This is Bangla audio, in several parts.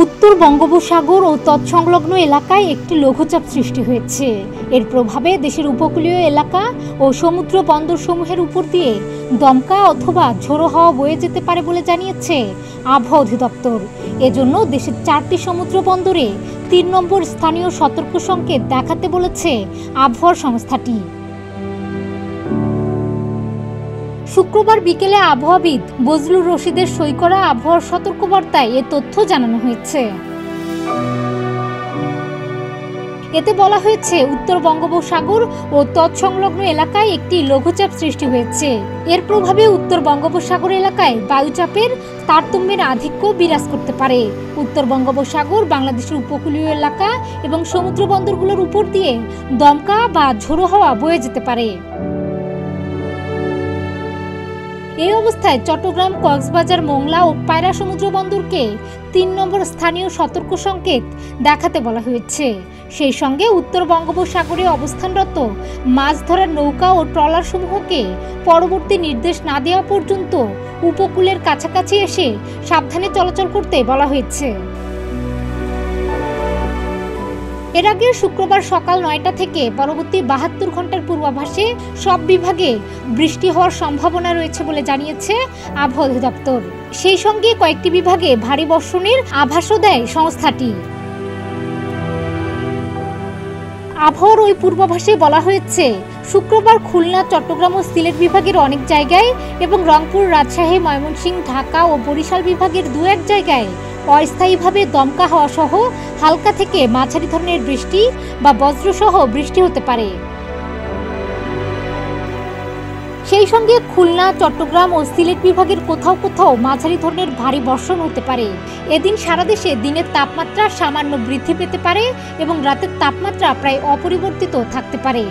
উত্তর বঙ্গোপসাগর ও তৎসংলগ্ন এলাকায় একটি লঘুচাপ সৃষ্টি হয়েছে। এর প্রভাবে দেশের উপকূলীয় এলাকা ও সমুদ্র বন্দরসমূহের উপর দিয়ে দমকা অথবা ঝোড়ো হাওয়া বয়ে যেতে পারে বলে জানিয়েছে আবহাওয়া অধিদপ্তর। এজন্য দেশের চারটি সমুদ্র বন্দরে তিন নম্বর স্থানীয় সতর্ক সংকেত দেখাতে বলেছে আবহাওয়ার সংস্থাটি। শুক্রবার বিকেলে আবহাওয়াবিদ বজলুর রশিদের সই করা আবহাওয়ার সতর্কবার্তায় এ তথ্য জানানো হয়েছে। এতে বলা হয়েছে, উত্তর বঙ্গোপসাগর ও তৎসংলগ্ন এলাকায় একটি লঘুচাপ সৃষ্টি হয়েছে। এর প্রভাবে উত্তর বঙ্গোপসাগর এলাকায় বায়ুচাপের তারতম্যের আধিক্য বিরাজ করতে পারে। উত্তর বঙ্গোপসাগর বাংলাদেশের উপকূলীয় এলাকা এবং সমুদ্র বন্দরগুলোর উপর দিয়ে দমকা বা ঝোড়ো হাওয়া বয়ে যেতে পারে। এই অবস্থায় চট্টগ্রাম, কক্সবাজার, মোংলা ও পায়রা সমুদ্র বন্দরকে তিন নম্বর স্থানীয় সতর্ক সংকেত দেখাতে বলা হয়েছে। সেই সঙ্গে উত্তর বঙ্গোপসাগরে অবস্থানরত মাছ ধরার নৌকা ও ট্রলার সমূহকে পরবর্তী নির্দেশ না দেওয়া পর্যন্ত উপকূলের কাছাকাছি এসে সাবধানে চলাচল করতে বলা হয়েছে। এর আগে শুক্রবার সকাল নয়টা থেকে পরবর্তী বাহাত্তর ঘণ্টার পূর্বাভাসে সব বিভাগে বৃষ্টি হওয়ার সম্ভাবনা রয়েছে বলে জানিয়েছে আবহাওয়া অধিদপ্তর। সেই সঙ্গে কয়েকটি বিভাগে ভারী বর্ষণের আভাসও দেয় সংস্থাটি। আবহাওয়ার ওই পূর্বাভাসে বলা হয়েছে, শুক্রবার খুলনা, চট্টগ্রাম ও সিলেট বিভাগের অনেক জায়গায় এবং রংপুর, রাজশাহী, ময়মনসিংহ, ঢাকা ও বরিশাল বিভাগের দু এক জায়গায় অস্থায়ীভাবে দমকা হওয়া সহ হালকা থেকে মাঝারি ধরনের বৃষ্টি বা বজ্রসহ বৃষ্টি হতে পারে। সেই সঙ্গে খুলনা, চট্টগ্রাম ও সিলেট বিভাগের কোথাও কোথাও মাঝারি ধরনের ভারী বর্ষণ হতে পারে। এদিন সারা দেশে দিনের তাপমাত্রা সামান্য বৃদ্ধি পেতে পারে এবং রাতের তাপমাত্রা প্রায় অপরিবর্তিত থাকতে পারে।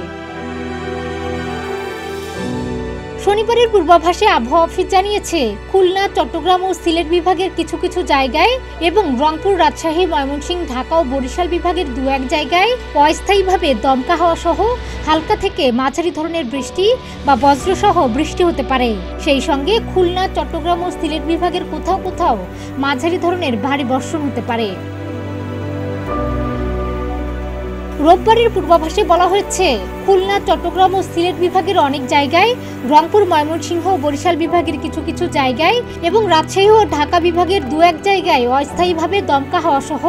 শনিবারের পূর্বাভাসে আবহাওয়া অফিস জানিয়েছে, খুলনা, চট্টগ্রাম ও সিলেট বিভাগের কিছু কিছু জায়গায় এবং রংপুর, রাজশাহী, ময়মনসিংহ, ঢাকা ও বরিশাল বিভাগের দু এক জায়গায় অস্থায়ীভাবে দমকা হওয়া সহ হালকা থেকে মাঝারি ধরনের বৃষ্টি বা বজ্রসহ বৃষ্টি হতে পারে। সেই সঙ্গে খুলনা, চট্টগ্রাম ও সিলেট বিভাগের কোথাও কোথাও মাঝারি ধরনের ভারী বর্ষণ হতে পারে। রোববারের পূর্বাভাসে বলা হয়েছে, খুলনা, চট্টগ্রাম ও সিলেট বিভাগের অনেক জায়গায়, রংপুর, ময়মনসিংহ ও বরিশাল বিভাগের কিছু কিছু জায়গায় এবং রাজশাহী ও ঢাকা বিভাগের দু এক জায়গায় অস্থায়ীভাবে দমকা হওয়া সহ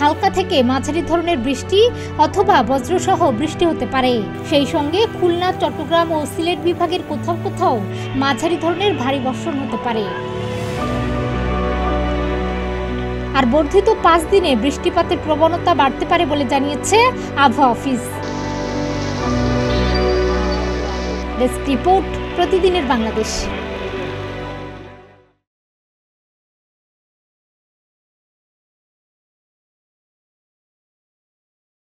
হালকা থেকে মাঝারি ধরনের বৃষ্টি অথবা বজ্রসহ বৃষ্টি হতে পারে। সেই সঙ্গে খুলনা, চট্টগ্রাম ও সিলেট বিভাগের কোথাও কোথাও মাঝারি ধরনের ভারী বর্ষণ হতে পারে। আর বর্ধিত পাঁচ দিনে বৃষ্টিপাতের প্রবণতা বাড়তে পারে বলে জানিয়েছে আবহাওয়া অফিস। ডেস্ক রিপোর্ট, প্রতিদিনের বাংলাদেশ।